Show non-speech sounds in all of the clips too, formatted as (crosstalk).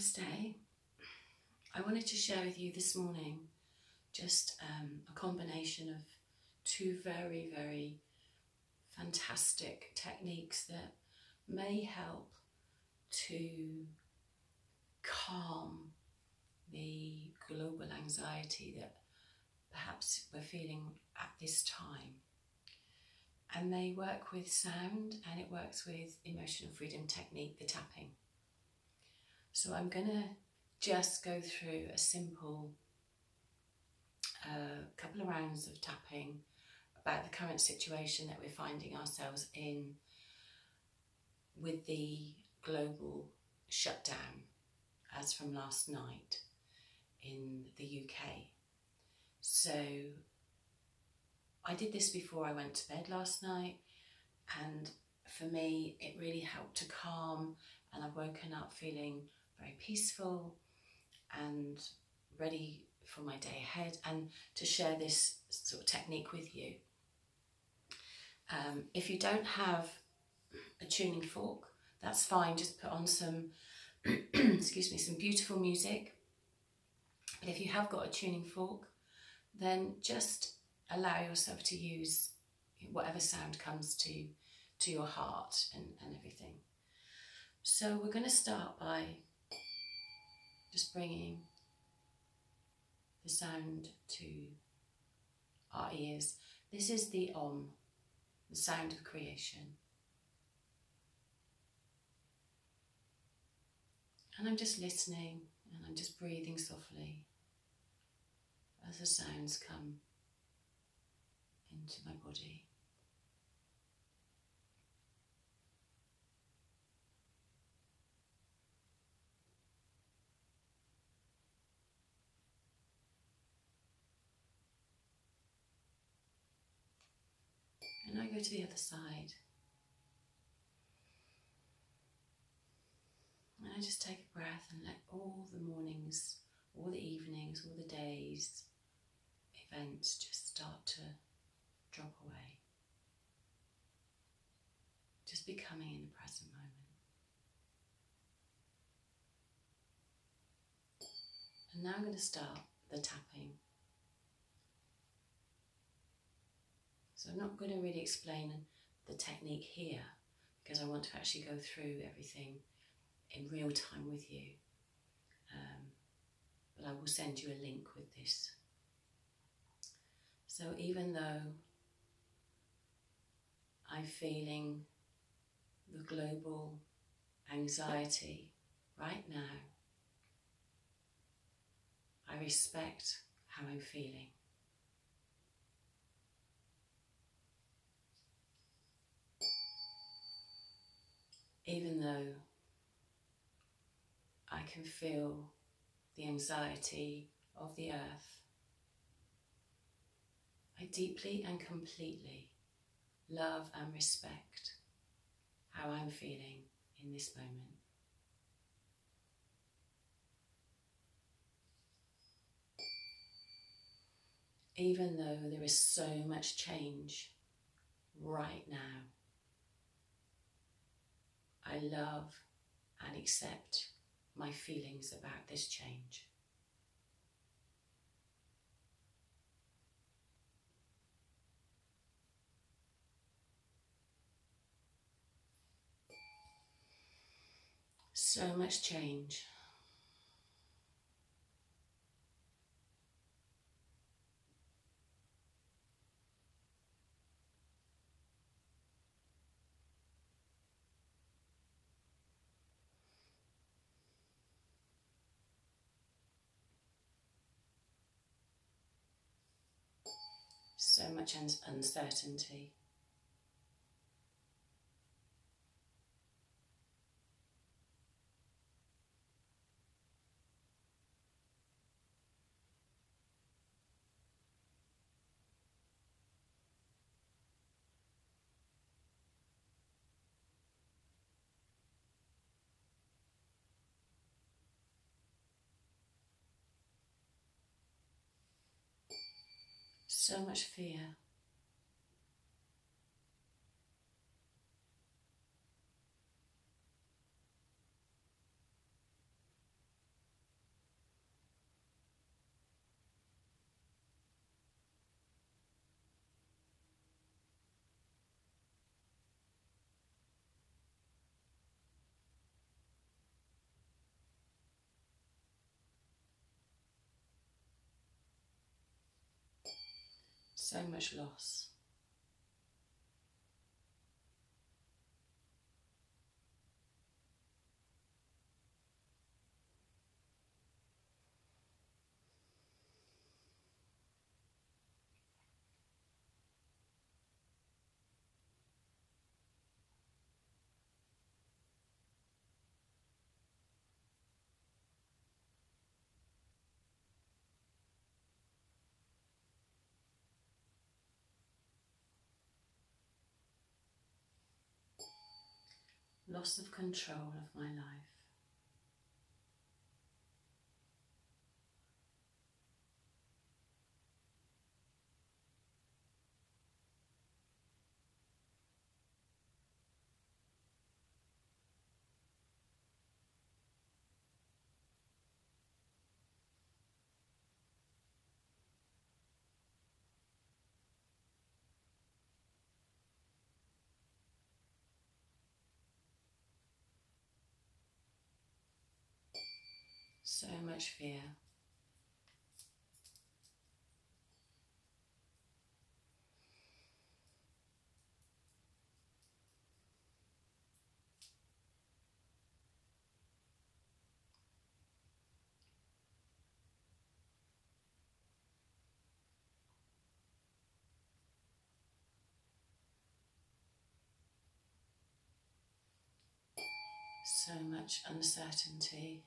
Namaste. I wanted to share with you this morning just um, a combination of two very, very fantastic techniques that may help to calm the global anxiety that perhaps we're feeling at this time. And they work with sound and it works with emotional freedom technique, the tapping. So I'm going to just go through a simple uh, couple of rounds of tapping about the current situation that we're finding ourselves in with the global shutdown as from last night in the UK. So I did this before I went to bed last night, and for me, it really helped to calm, and I've woken up feeling very peaceful and ready for my day ahead and to share this sort of technique with you. Um, if you don't have a tuning fork, that's fine. Just put on some, (clears throat) excuse me, some beautiful music. But if you have got a tuning fork, then just allow yourself to use whatever sound comes to to your heart and, and everything. So we're going to start by just bringing the sound to our ears. This is the Om, the sound of creation. And I'm just listening and I'm just breathing softly as the sounds come into my body. I go to the other side. And I just take a breath and let all the mornings, all the evenings, all the days, events just start to drop away. Just becoming in the present moment. And now I'm going to start the tapping. So I'm not going to really explain the technique here because I want to actually go through everything in real time with you. Um, but I will send you a link with this. So even though I'm feeling the global anxiety right now, I respect how I'm feeling. Even though I can feel the anxiety of the earth, I deeply and completely love and respect how I'm feeling in this moment. Even though there is so much change right now I love and accept my feelings about this change. So much change. so much uncertainty. So much fear. So much loss. Loss of control of my life. So much fear. So much uncertainty.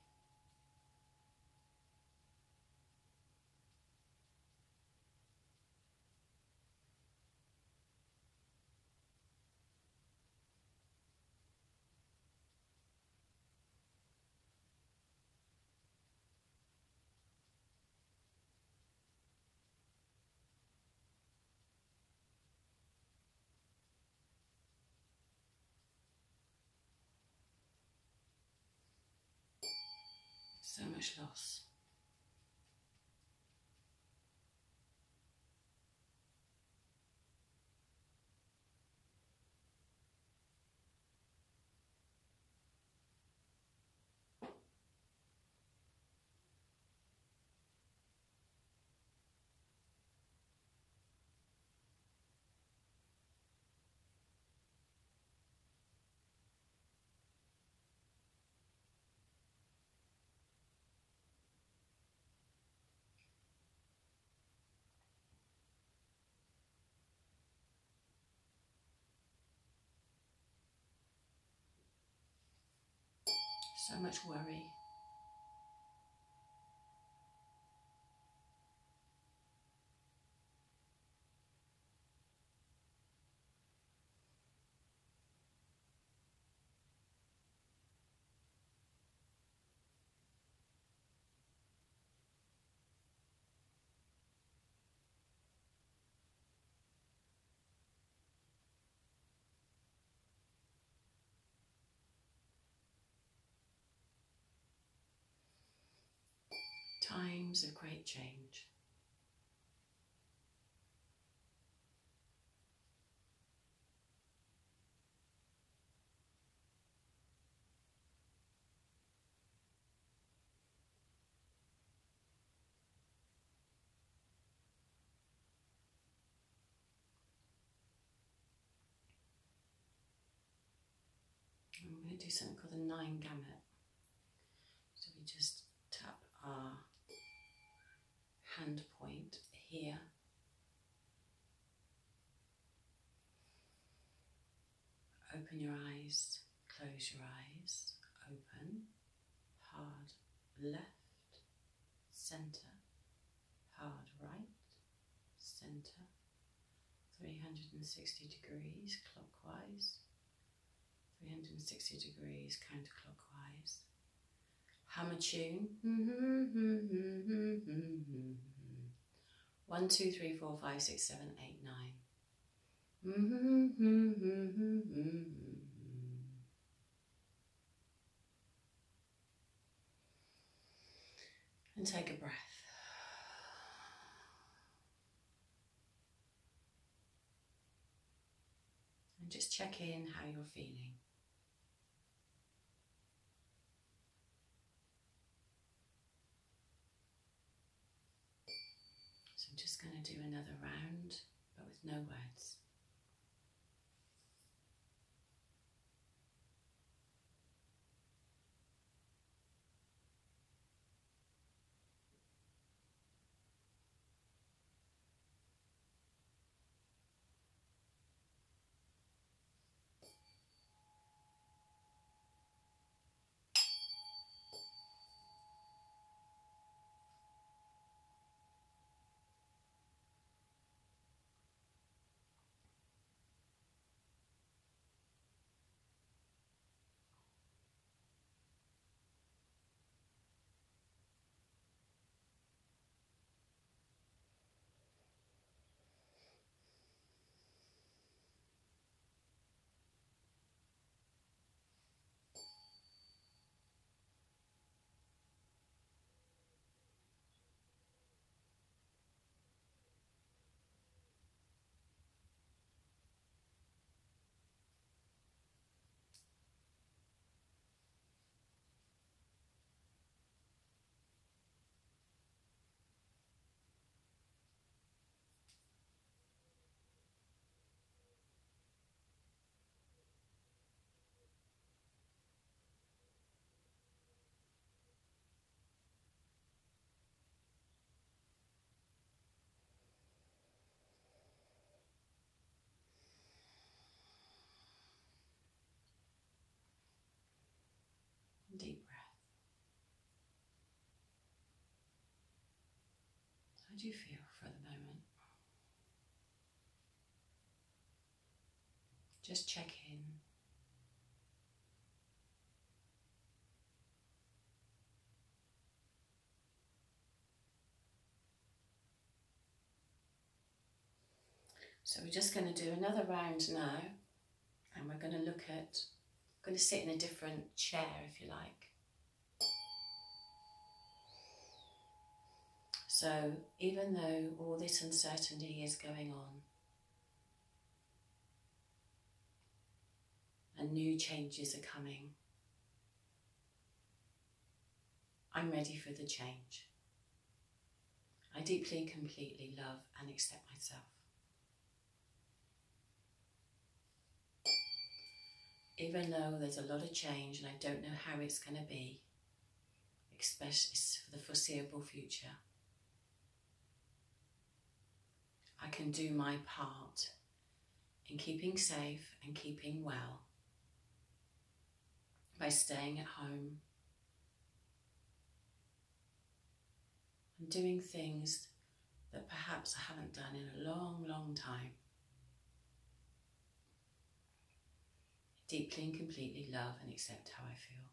So much loss. So much worry. Times of great change. I'm going to do something called the nine gamut. So we just tap our hand point here. Open your eyes, close your eyes, open, hard left, centre, hard right, centre, 360 degrees clockwise, 360 degrees counterclockwise. Hammer tune. Mm-hmm, mm-hmm, mm-hmm, One, two, three, four, five, six, seven, eight, nine. And take a breath. And just check in how you're feeling. So I'm just going to do another round but with no words. Deep breath. How do you feel for the moment? Just check in. So we're just going to do another round now, and we're going to look at I'm going to sit in a different chair if you like. So, even though all this uncertainty is going on, and new changes are coming, I'm ready for the change. I deeply completely love and accept myself. even though there's a lot of change and I don't know how it's going to be, especially for the foreseeable future, I can do my part in keeping safe and keeping well by staying at home and doing things that perhaps I haven't done in a long, long time. deeply and completely love and accept how I feel.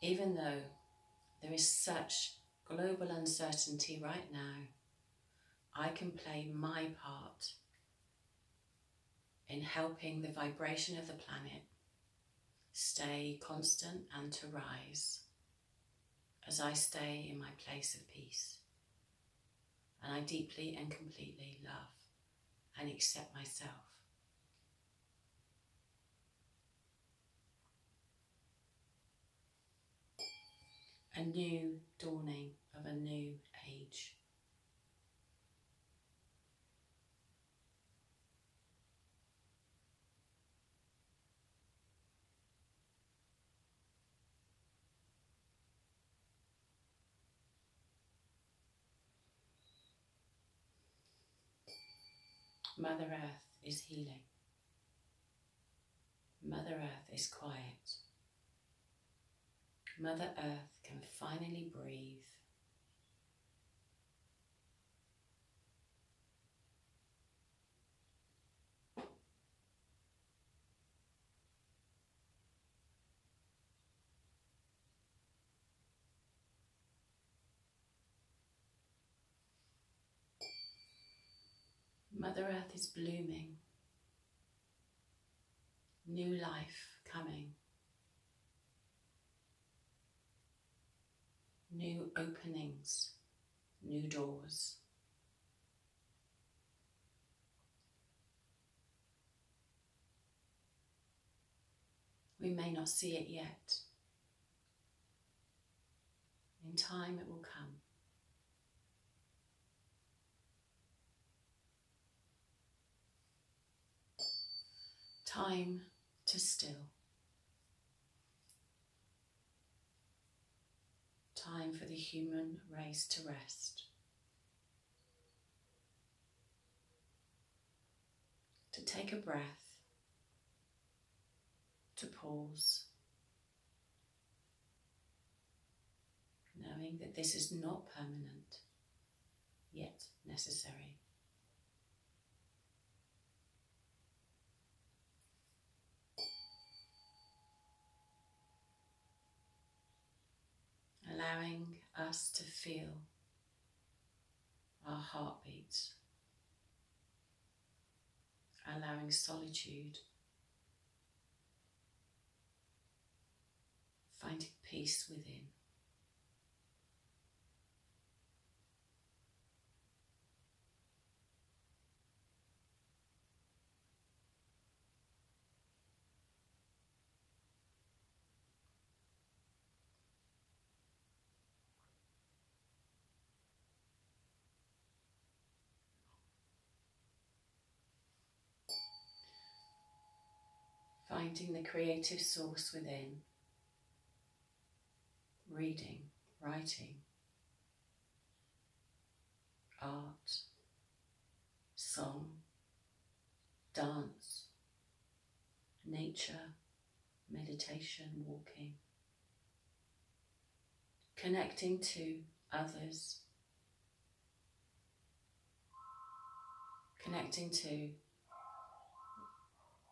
Even though there is such global uncertainty right now, I can play my part in helping the vibration of the planet stay constant and to rise as I stay in my place of peace and I deeply and completely love and accept myself. A new dawning of a new age. Mother Earth is healing. Mother Earth is quiet. Mother Earth can finally breathe. Mother Earth is blooming. New life coming. New openings, new doors. We may not see it yet In time, it will come. Time to still. Time for the human race to rest. To take a breath. To pause. knowing that this is not permanent, yet necessary. Allowing us to feel our heartbeats, allowing solitude, finding peace within. Finding the creative source within, reading, writing, art, song, dance, nature, meditation, walking, connecting to others, connecting to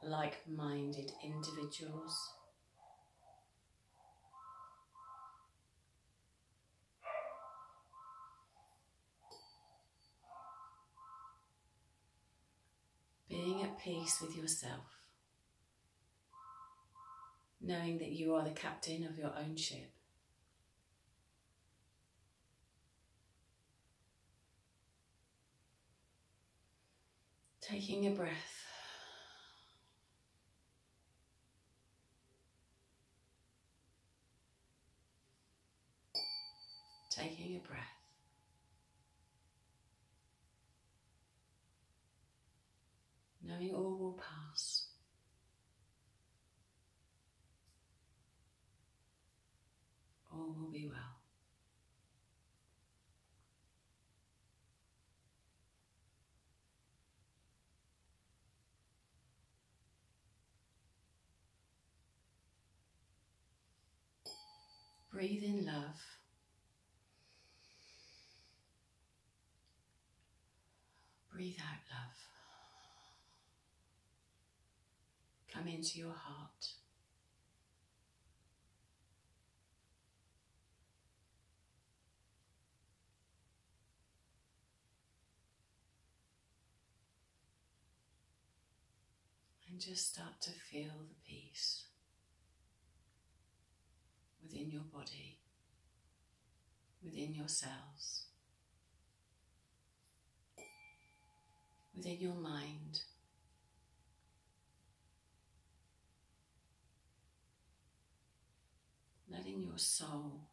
like minded individuals. Being at peace with yourself, knowing that you are the captain of your own ship. Taking a breath. Taking a breath. Knowing all will pass. All will be well. Breathe in love. Breathe out love. Come into your heart. And just start to feel the peace within your body, within your cells. Within your mind. Letting your soul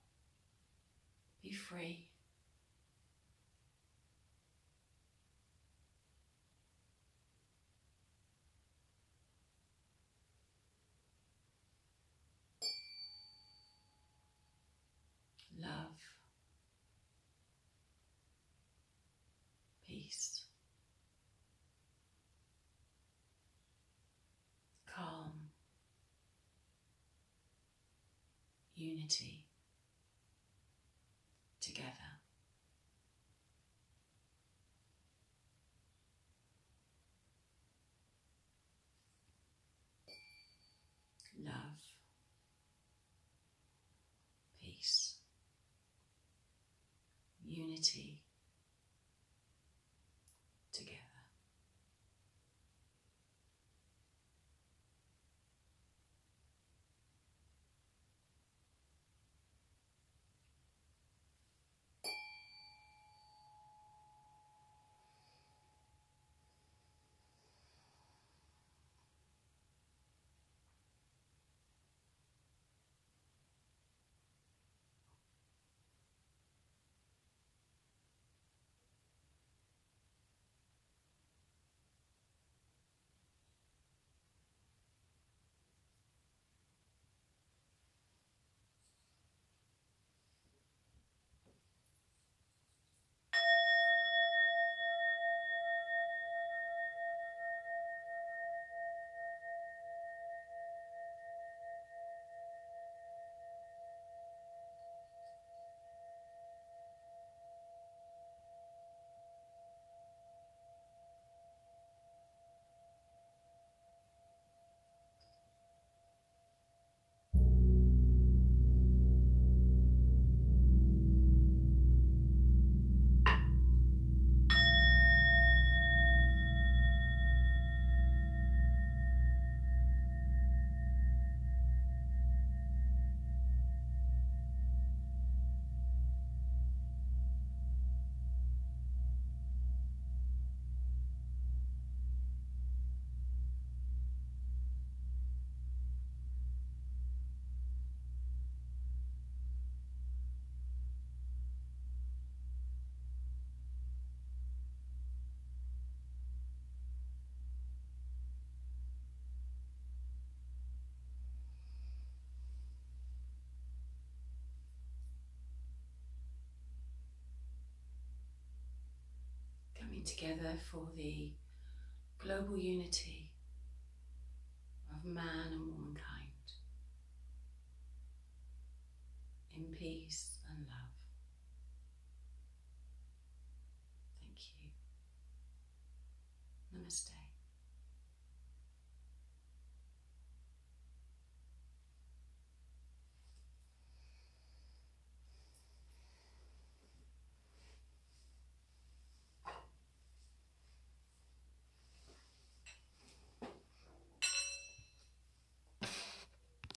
be free. Love, peace. Unity together. Love, peace, unity together for the global unity of man and womankind in peace and love. Thank you. Namaste.